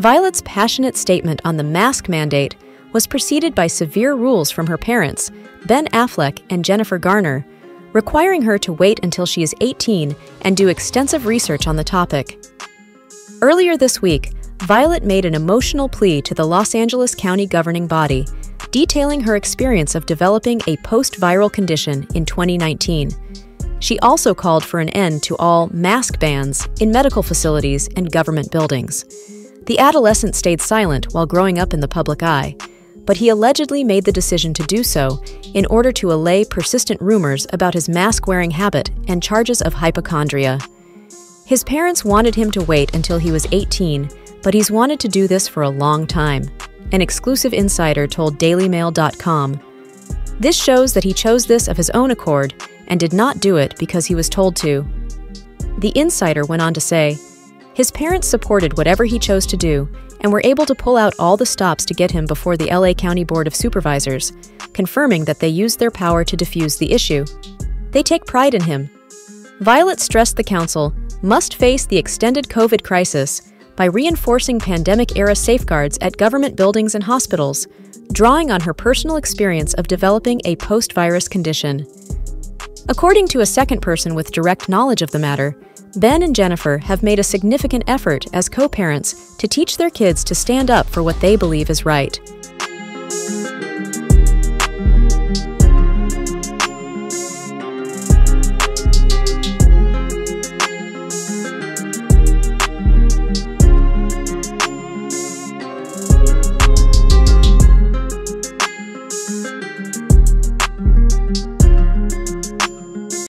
Violet's passionate statement on the mask mandate was preceded by severe rules from her parents, Ben Affleck and Jennifer Garner, requiring her to wait until she is 18 and do extensive research on the topic. Earlier this week, Violet made an emotional plea to the Los Angeles County governing body, detailing her experience of developing a post viral condition in 2019. She also called for an end to all mask bans in medical facilities and government buildings. The adolescent stayed silent while growing up in the public eye, but he allegedly made the decision to do so in order to allay persistent rumors about his mask wearing habit and charges of hypochondria. His parents wanted him to wait until he was 18, but he's wanted to do this for a long time, an exclusive insider told DailyMail.com. This shows that he chose this of his own accord and did not do it because he was told to. The insider went on to say, his parents supported whatever he chose to do and were able to pull out all the stops to get him before the LA County Board of Supervisors, confirming that they used their power to defuse the issue. They take pride in him. Violet stressed the council must face the extended COVID crisis by reinforcing pandemic era safeguards at government buildings and hospitals, drawing on her personal experience of developing a post virus condition. According to a second person with direct knowledge of the matter, Ben and Jennifer have made a significant effort as co parents to teach their kids to stand up for what they believe is right.